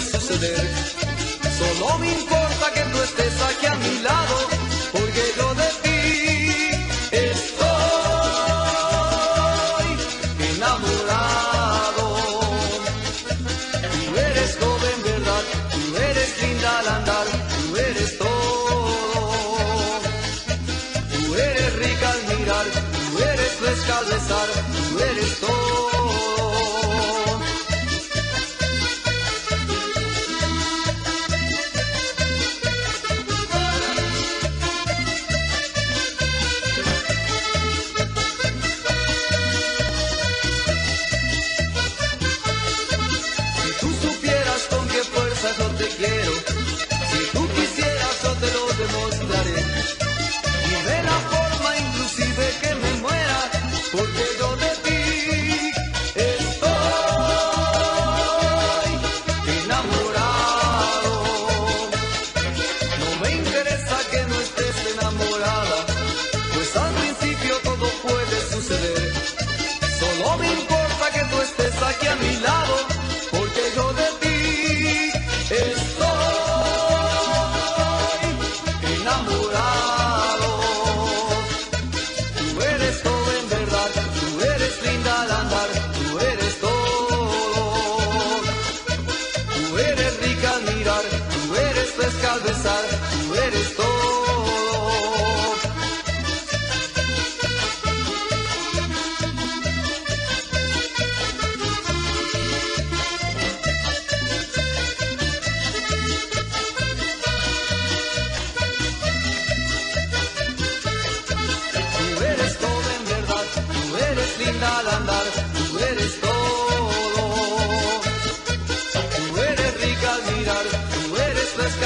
suceder. Solo me importa que tú estés aquí a mi lado, porque yo de ti estoy enamorado. Tú eres joven, ¿verdad? Tú eres linda al andar, tú eres todo. Tú eres rica al mirar, tú eres fresca al besar, tú eres fuerza yo te quiero,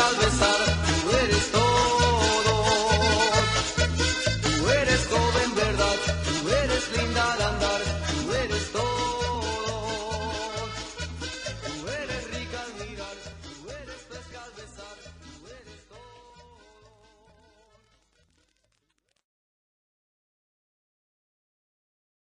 tal vez